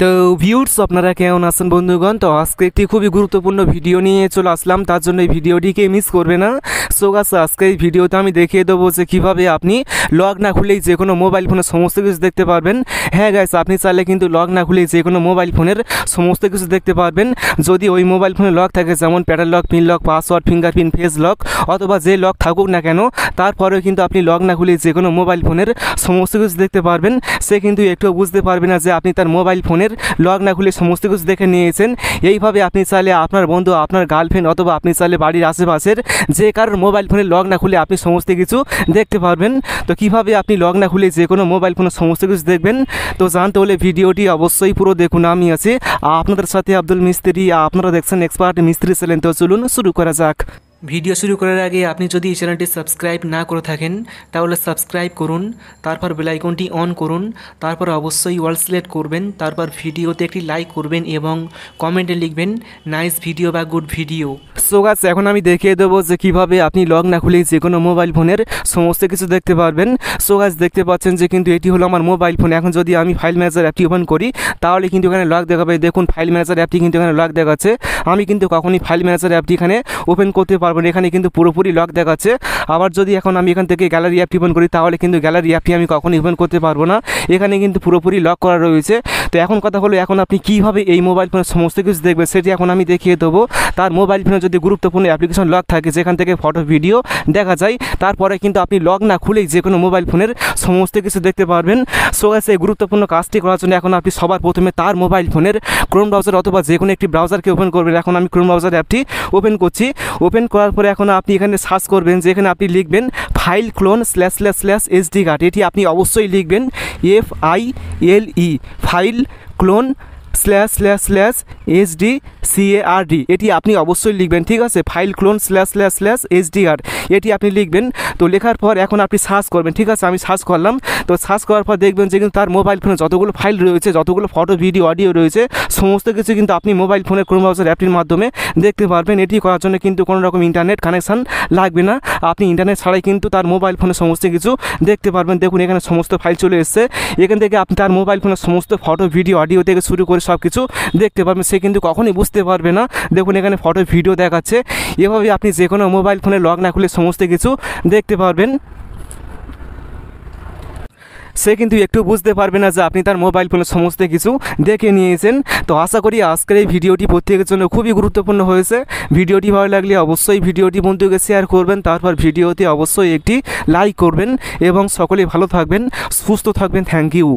তো ভিউর্স আপনারা কেমন আছেন বন্ধুগণ? তো আজকে একটি খুবই গুরুত্বপূর্ণ ভিডিও নিয়ে চলে আসলাম। তার জন্য এই ভিডিওটিকে মিস করবে না। সো গাছ আজকে এই ভিডিওতে আমি দেখিয়ে দেবো যে কীভাবে আপনি লগ না খুলেই যে কোনো মোবাইল ফোনের সমস্ত কিছু দেখতে পারবেন। হ্যাঁ গাইস আপনি চাইলে কিন্তু লগ না খুলেই যে কোনো মোবাইল ফোনের সমস্ত কিছু দেখতে পারবেন। যদি ওই মোবাইল ফোনে লক থাকে, যেমন pattern lock pin lock password fingerprint face lock অথবা যে লক থাকুক না কেন, তারপরেও কিন্তু আপনি লগ না খুলেই যে কোনো মোবাইল ফোনের সমস্ত কিছু দেখতে পারবেন। সে কিন্তু একটুও বুঝতে পারবে না যে আপনি তার মোবাইল ফোনের লগ না খুলে সমস্ত কিছু দেখে নিয়েছেন। এইভাবে আপনি চাইলে আপনার বন্ধু, আপনার গার্লফ্রেন্ড অথবা আপনি চাইলে বাড়ির আশেপাশের যে কারোর মোবাইল ফোনে লগ না খুলে আপনি সমস্ত কিছু দেখতে পারবেন। তো কীভাবে আপনি লগ না খুলে যে কোনো মোবাইল ফোনে সমস্ত কিছু দেখবেন? তো জানতে হলে ভিডিওটি অবশ্যই পুরো দেখুন, আমি আছি আপনাদের সাথে আব্দুল মিস্ত্রি। আপনারা দেখছেন এক্সপার্ট মিস্ত্রি ছিলেন তো চলুন শুরু করা যাক। ভিডিও শুরু করার আগে আপনি যদি এই চ্যানেলটি সাবস্ক্রাইব না করে থাকেন, তাহলে সাবস্ক্রাইব করুন, তারপর বেলাইকনটি অন করুন, তারপর অবশ্যই ওয়াল সিলেক্ট করবেন, তারপর ভিডিওতে একটি লাইক করবেন এবং কমেন্টে লিখবেন নাইস ভিডিও বা গুড ভিডিও সো গাছ এখন আমি দেখিয়ে দেবো যে কীভাবে আপনি লগ না খুলেই যে কোনো মোবাইল ফোনের সমস্ত কিছু দেখতে পারবেন। সো গাছ দেখতে পাচ্ছেন যে কিন্তু এটি হলো আমার মোবাইল ফোন এখন যদি আমি ফাইল ম্যানেজার অ্যাপটি ওপেন করি, তাহলে কিন্তু এখানে লক দেখাবে। দেখুন ফাইল ম্যানেজার অ্যাপটি কিন্তু এখানে লক দেখাচ্ছে। আমি কিন্তু কখনই ফাইল ম্যানেজার অ্যাপটি এখানে ওপেন করতে পারব না এখানে কিন্তু পুরোপুরি লক দেখাচ্ছে। আবার যদি এখন আমি এখান থেকে গ্যালারি অ্যাপটি ওপেন করি, তাহলে কিন্তু গ্যালারি অ্যাপটি আমি কখনই ওপেন করতে পারব না। এখানে কিন্তু পুরোপুরি লক করা রয়েছে। তো এখন কথা হলো, এখন আপনি কীভাবে এই মোবাইল ফোনের সমস্ত কিছু দেখবেন, সেটি এখন আমি দেখিয়ে দেবো। তার মোবাইল ফোনে যদি গুরুত্বপূর্ণ অ্যাপ্লিকেশন লক থাকে যেখান থেকে ফটো ভিডিও দেখা যায়। তারপরে কিন্তু আপনি লক না খুলেই যে কোনো মোবাইল ফোনের সমস্ত কিছু দেখতে পারবেন। সো এই গুরুত্বপূর্ণ কাজটি করার জন্য এখন আপনি সবার প্রথমে তার মোবাইল ফোনের ক্রোম ব্রাউজার অথবা যে কোনো একটি ব্রাউজারকে ওপেন করবেন। এখন আমি ক্রোম ব্রাউজার অ্যাপটি ওপেন করছি। ওপেন করার পরে এখন আপনি এখানে সার্চ করবেন যে এখানে আপনি লিখবেন file colon slash slash slash SD card এটি আপনি অবশ্যই লিখবেন F I L E file colon slash slash slash HD C A R D এটি আপনি অবশ্যই লিখবেন, ঠিক আছে? File colon slash slash slash HD আর এটি আপনি লিখবেন, তো লেখার পর এখন আপনি সার্চ করবেন, ঠিক আছে? আমি সার্চ করলাম, তো সার্চ করার পর দেখবেন যে কিন্তু তার মোবাইল ফোনে যতগুলো ফাইল রয়েছে, যতগুলো ফটো ভিডিও অডিও রয়েছে, সমস্ত কিছু কিন্তু আপনি মোবাইল ফোনের ক্রোম ব্রাউজার অ্যাপটির মাধ্যমে দেখতে পারবেন। এটি করার জন্য কিন্তু কোনো রকম ইন্টারনেট কানেকশান লাগবে না। আপনি ইন্টারনেট ছাড়াই কিন্তু তার মোবাইল ফোনে সমস্ত কিছু দেখতে পারবেন। দেখুন, এখানে সমস্ত ফাইল চলে এসছে। এখান থেকে আপনি তার মোবাইল ফোনের সমস্ত ফটো ভিডিও অডিও থেকে শুরু করে সব কিছু দেখতে পারবেন। সে কিন্তু কখনই বুঝতে পারবে না। দেখুন, এখানে ফটো ভিডিও দেখাচ্ছে। এভাবে আপনি যে কোনো মোবাইল ফোনে লগ না খুলে সমস্ত কিছু দেখতে পারবেন। সে কিন্তু একটু বুঝতে পারবে না যে আপনি তার মোবাইল ফোনে সমস্ত কিছু দেখে নিয়েছেন। তো আশা করি আজকের এই ভিডিওটি প্রত্যেকের জন্য খুবই গুরুত্বপূর্ণ হয়েছে। ভিডিওটি ভালো লাগলে অবশ্যই ভিডিওটি বন্ধুকে শেয়ার করবেন। তারপর ভিডিওতে অবশ্যই একটি লাইক করবেন। এবং সকলেই ভালো থাকবেন, সুস্থ থাকবেন। Thank you